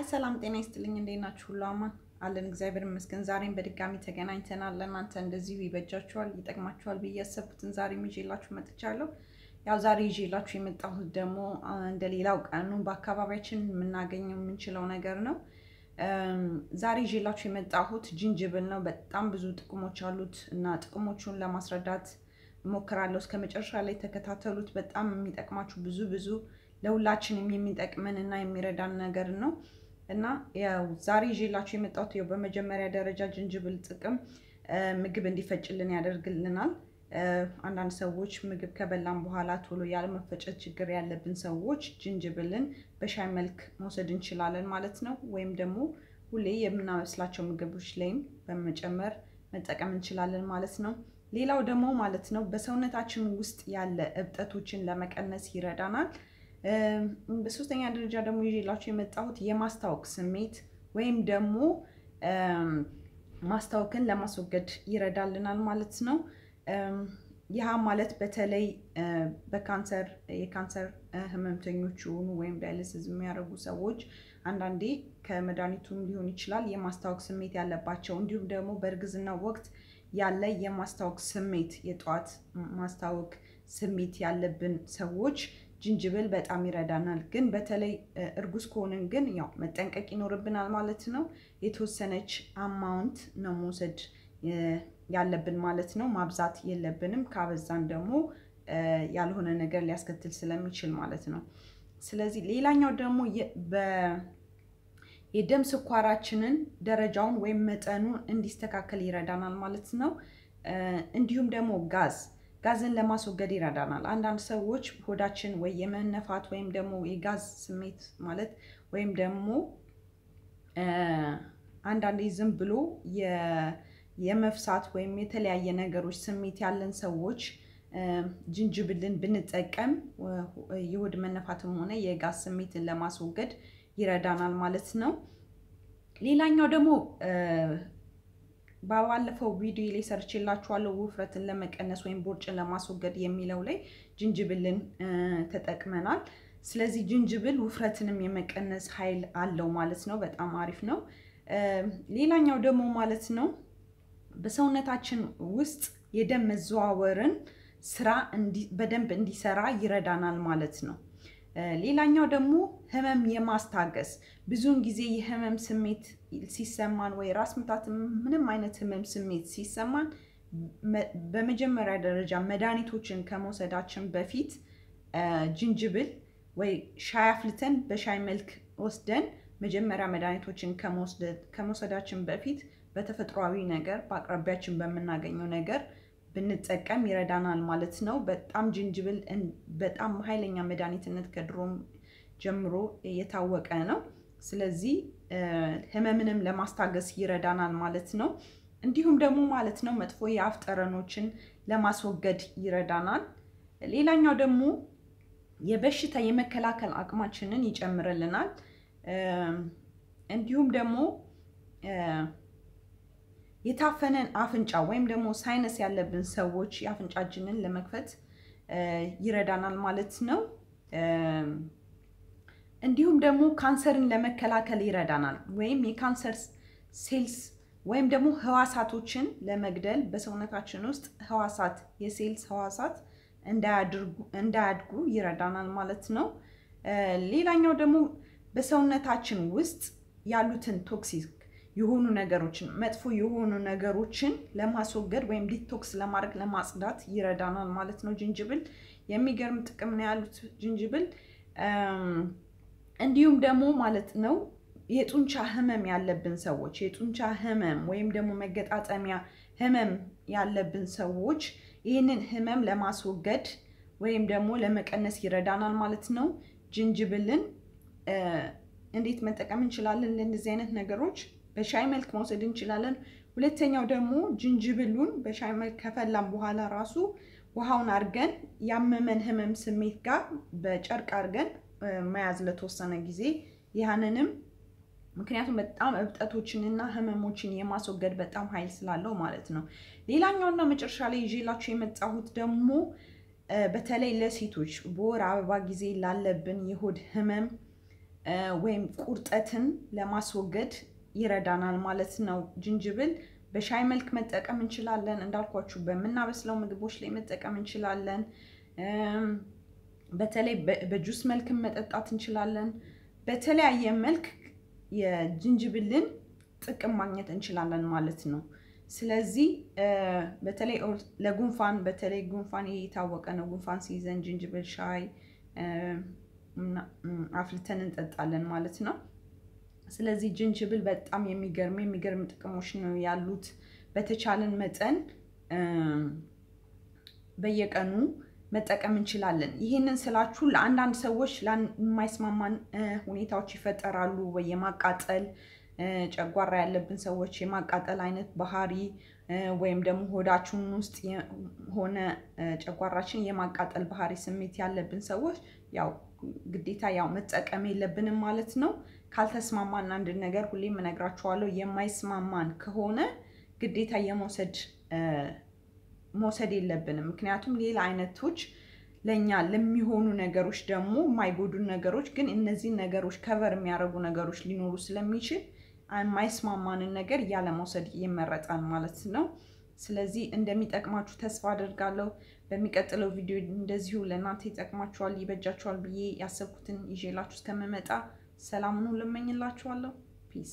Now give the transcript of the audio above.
አይ ሰላም ጤና ይስጥልኝ። እንዴት ናችሁ? ሁሉ አማን አለን፣ እግዚአብሔር ይመስገን። ዛሬም በድጋሚ ተገናኝተናል። ለእናንተ እንደዚሁ ይበጃችኋል፣ ይጠቅማችኋል ብዬ ያሰብኩትን ዛሬም ይዤላችሁ መጥቻለሁ። ያው ዛሬ ይዤላችሁ የመጣሁት ደግሞ እንደ ሌላው ቀኑ በአካባቢያችን የምናገኘው የምንችለው ነገር ነው። ዛሬ ይዤላችሁ የመጣሁት ጅንጅብል ነው። በጣም ብዙ ጥቅሞች አሉት እና ጥቅሞቹን ለማስረዳት እሞክራለሁ። እስከ መጨረሻ ላይ ተከታተሉት። በጣም የሚጠቅማችሁ ብዙ ብዙ ለሁላችንም የሚጠቅመን እና የሚረዳን ነገር ነው እና ያው ዛሬ ይዤላችሁ የመጣሁት ያው በመጀመሪያ ደረጃ ጅንጅብል ጥቅም ምግብ እንዲፈጭልን ያደርግልናል። አንዳንድ ሰዎች ምግብ ከበላን በኋላ ቶሎ ያለመፈጨት ችግር ያለብን ሰዎች ጅንጅብልን በሻይ መልክ መውሰድ እንችላለን ማለት ነው። ወይም ደግሞ ሁሌ የምናበስላቸው ምግቦች ላይም በመጨመር መጠቀም እንችላለን ማለት ነው። ሌላው ደግሞ ማለት ነው በሰውነታችን ውስጥ ያለ እብጠቶችን ለመቀነስ ይረዳናል። በሶስተኛ ደረጃ ደግሞ ይዤላችሁ የመጣሁት የማስታወክ ስሜት ወይም ደግሞ ማስታወክን ለማስወገድ ይረዳልናል ማለት ነው። ይህ ማለት በተለይ በካንሰር የካንሰር ህመምተኞች የሆኑ ወይም dialysis የሚያደርጉ ሰዎች አንዳንዴ ከመድኃኒቱም ሊሆን ይችላል የማስታወክ ስሜት ያለባቸው እንዲሁም ደግሞ በእርግዝና ወቅት ያለ የማስታወክ ስሜት የጠዋት ማስታወክ ስሜት ያለብን ሰዎች ጅንጅብል በጣም ይረዳናል። ግን በተለይ እርጉዝ ከሆንን ግን ያው መጠንቀቅ ይኖርብናል ማለት ነው። የተወሰነች amount ነው መውሰድ ያለብን ማለት ነው። ማብዛት የለብንም። ካበዛን ደግሞ ያልሆነ ነገር ሊያስከትል ስለሚችል ማለት ነው። ስለዚህ ሌላኛው ደግሞ የደም ስኳራችንን ደረጃውን ወይም መጠኑን እንዲስተካከል ይረዳናል ማለት ነው። እንዲሁም ደግሞ ጋዝ ጋዝን ለማስወገድ ይረዳናል። አንዳንድ ሰዎች ሆዳችን ወይ የመነፋት ወይም ደግሞ የጋዝ ስሜት ማለት ወይም ደግሞ አንዳንዴ ዝም ብሎ የመፍሳት ወይም የተለያየ ነገሮች ስሜት ያለን ሰዎች ጅንጅብልን ብንጠቀም የሆድ መነፋትም ሆነ የጋዝ ስሜትን ለማስወገድ ይረዳናል ማለት ነው። ሌላኛው ደግሞ ባለፈው ቪዲዮ ላይ ሰርቼላችኋለሁ ውፍረትን ለመቀነስ ወይም ቦርጭን ለማስወገድ የሚለው ላይ ጅንጅብልን ተጠቅመናል። ስለዚህ ጅንጅብል ውፍረትንም የመቀነስ ኃይል አለው ማለት ነው። በጣም አሪፍ ነው። ሌላኛው ደግሞ ማለት ነው በሰውነታችን ውስጥ የደም መዘዋወርን ስራ በደንብ እንዲሰራ ይረዳናል ማለት ነው። ሌላኛው ደግሞ ህመም የማስታገስ። ብዙውን ጊዜ የህመም ስሜት ሲሰማን ወይ ራስ ምታት፣ ምንም አይነት ህመም ስሜት ሲሰማን በመጀመሪያ ደረጃ መድኃኒቶችን ከመውሰዳችን በፊት ጅንጅብል ወይ ሻይ አፍልተን በሻይ መልክ ወስደን መጀመሪያ መድኃኒቶችን ከመውሰዳችን በፊት በተፈጥሯዊ ነገር በአቅራቢያችን በምናገኘው ነገር ብንጠቀም ይረዳናል ማለት ነው። በጣም ጅንጅብል በጣም ኃይለኛ መድኃኒትነት ከድሮም ጀምሮ የታወቀ ነው። ስለዚህ ህመምንም ለማስታገስ ይረዳናል ማለት ነው። እንዲሁም ደግሞ ማለት ነው መጥፎ የአፍ ጠረኖችን ለማስወገድ ይረዳናል። ሌላኛው ደግሞ የበሽታ የመከላከል አቅማችንን ይጨምርልናል። እንዲሁም ደግሞ የታፈነን አፍንጫ ወይም ደግሞ ሳይነስ ያለብን ሰዎች የአፍንጫችንን ለመክፈት ይረዳናል ማለት ነው። እንዲሁም ደግሞ ካንሰርን ለመከላከል ይረዳናል። ወይም የካንሰር cells ወይም ደግሞ ህዋሳቶችን ለመግደል በሰውነታችን ውስጥ ህዋሳት የ cells ህዋሳት እንዳያድጉ ይረዳናል ማለት ነው። ሌላኛው ደግሞ በሰውነታችን ውስጥ ያሉትን toxic የሆኑ ነገሮችን መጥፎ የሆኑ ነገሮችን ለማስወገድ ወይም detox ለማድረግ ለማጽዳት ይረዳናል ማለት ነው። ጅንጅብል የሚገርም ጥቅም ነው ያሉት ጅንጅብል። እንዲሁም ደግሞ ማለት ነው የጡንቻ ህመም ያለብን ሰዎች የጡንቻ ህመም ወይም ደግሞ መገጣጠሚያ ህመም ያለብን ሰዎች ይህንን ህመም ለማስወገድ ወይም ደግሞ ለመቀነስ ይረዳናል ማለት ነው። ጅንጅብልን እንዴት መጠቀም እንችላለን? ለእንደዚህ አይነት ነገሮች በሻይ መልክ መውሰድ እንችላለን። ሁለተኛው ደግሞ ጅንጅብሉን በሻይ መልክ ከፈላም በኋላ ራሱ ውሃውን አድርገን ያመመን ህመም ስሜት ጋር በጨርቅ አድርገን መያዝ ለተወሰነ ጊዜ ያህንንም ምክንያቱም በጣም እብጠቶችንና ህመሞችን የማስወገድ በጣም ኃይል ስላለው ማለት ነው። ሌላኛውና መጨረሻ ላይ ይዤላችሁ የመጣሁት ደግሞ በተለይ ለሴቶች በወር አበባ ጊዜ ላለብን የሆድ ህመም ወይም ቁርጠትን ለማስወገድ ይረዳናል ማለት ነው። ጅንጅብል በሻይ መልክ መጠቀም እንችላለን። እንዳልኳችሁ በምናበስለው ምግቦች ላይ መጠቀም እንችላለን። በተለይ በጁስ መልክም መጠጣት እንችላለን። በተለያየ መልክ የጅንጅብልን ጥቅም ማግኘት እንችላለን ማለት ነው። ስለዚህ በተለይ ለጉንፋን በተለይ ጉንፋን የታወቀ ነው። ጉንፋን ሲይዘን ጅንጅብል ሻይ አፍልተን እንጠጣለን ማለት ነው። ስለዚህ ጅንጅብል በጣም የሚገርም የሚገርም ጥቅሞች ነው ያሉት። በተቻለን መጠን በየቀኑ መጠቀም እንችላለን። ይህንን ስላችሁ ለአንዳንድ ሰዎች የማይስማማን ሁኔታዎች ይፈጠራሉ። የማቃጠል ጨጓራ ያለብን ሰዎች የማቃጠል አይነት ባህሪ ወይም ደግሞ ሆዳችን ውስጥ ሆነ ጨጓራችን የማቃጠል ባህሪ ስሜት ያለብን ሰዎች ያው ግዴታ ያው መጠቀም የለብንም ማለት ነው። ካልተስማማን አንድ ነገር ሁሌም እነግራችኋለሁ፣ የማይስማማን ከሆነ ግዴታ የመውሰድ መውሰድ የለብንም። ምክንያቱም ሌላ አይነቶች ለእኛ ለሚሆኑ ነገሮች ደግሞ የማይጎዱ ነገሮች ግን እነዚህን ነገሮች ከቨር የሚያደርጉ ነገሮች ሊኖሩ ስለሚችል የማይስማማንን ነገር ያለመውሰድ ይመረጣል ማለት ነው። ስለዚህ እንደሚጠቅማችሁ ተስፋ አደርጋለሁ። በሚቀጥለው ቪዲዮ እንደዚሁ ለእናንተ ይጠቅማችኋል፣ ይበጃችኋል ብዬ ያሰብኩትን ይዤላችሁ እስከምመጣ ሰላሙን ልመኝላችኋለሁ። ፒስ